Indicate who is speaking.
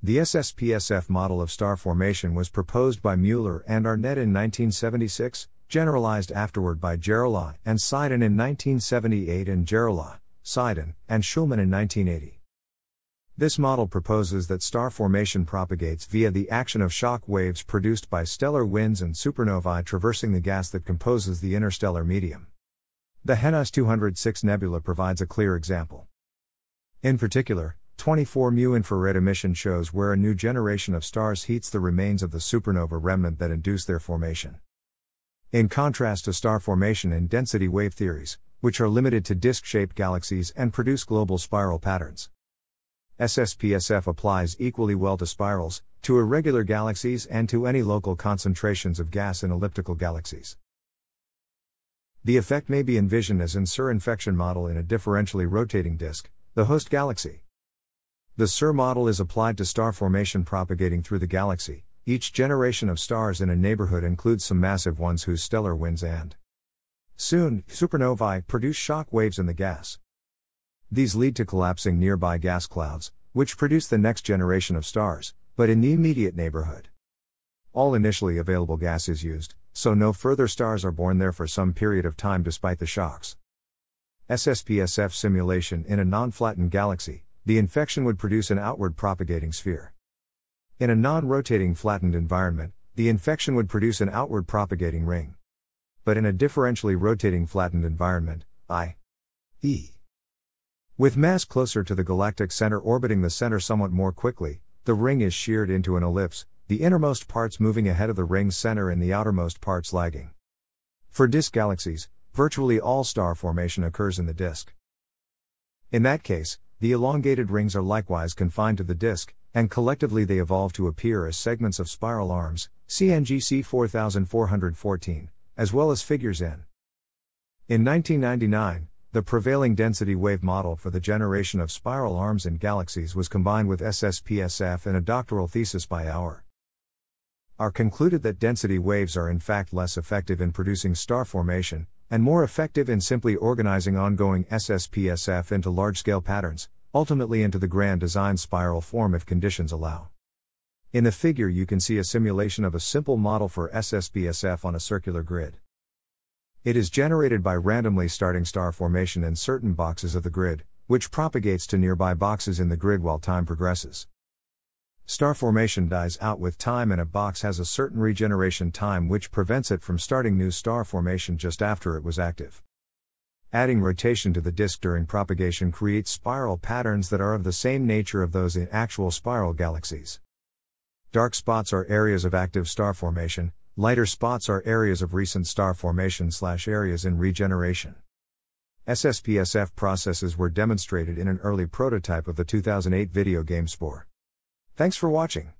Speaker 1: The SSPSF model of star formation was proposed by Mueller and Arnett in 1976, generalized afterward by Gerola and Seiden in 1978 and Gerola, Seiden, and Schulman in 1980. This model proposes that star formation propagates via the action of shock waves produced by stellar winds and supernovae traversing the gas that composes the interstellar medium. The Henize 206 nebula provides a clear example. In particular, 24 mu infrared emission shows where a new generation of stars heats the remains of the supernova remnant that induced their formation. In contrast to star formation in density wave theories, which are limited to disk shaped galaxies and produce global spiral patterns. SSPSF applies equally well to spirals, to irregular galaxies, and to any local concentrations of gas in elliptical galaxies. The effect may be envisioned as in SIR infection model in a differentially rotating disk, the host galaxy. The SIR model is applied to star formation propagating through the galaxy. Each generation of stars in a neighborhood includes some massive ones whose stellar winds and soon supernovae produce shock waves in the gas. These lead to collapsing nearby gas clouds, which produce the next generation of stars, but in the immediate neighborhood. All initially available gas is used, so no further stars are born there for some period of time despite the shocks. SSPSF simulation in a non flattened galaxy, the infection would produce an outward propagating sphere. In a non rotating flattened environment, the infection would produce an outward propagating ring. But in a differentially rotating flattened environment, i.e., with mass closer to the galactic center orbiting the center somewhat more quickly, the ring is sheared into an ellipse, the innermost parts moving ahead of the ring's center and the outermost parts lagging. For disk galaxies, virtually all star formation occurs in the disk. In that case, the elongated rings are likewise confined to the disk, and collectively they evolve to appear as segments of spiral arms, CNGC 4414, as well as figures in. In 1999, the prevailing density wave model for the generation of spiral arms in galaxies was combined with SSPSF in a doctoral thesis by Auer. Auer concluded that density waves are in fact less effective in producing star formation, and more effective in simply organizing ongoing SSPSF into large scale patterns, ultimately into the grand design spiral form if conditions allow. In the figure, you can see a simulation of a simple model for SSPSF on a circular grid. It is generated by randomly starting star formation in certain boxes of the grid, which propagates to nearby boxes in the grid while time progresses. Star formation dies out with time, and a box has a certain regeneration time which prevents it from starting new star formation just after it was active. Adding rotation to the disk during propagation creates spiral patterns that are of the same nature of those in actual spiral galaxies. Dark spots are areas of active star formation, lighter spots are areas of recent star formation slash areas in regeneration. SSPSF processes were demonstrated in an early prototype of the 2008 video game Spore. Thanks for watching.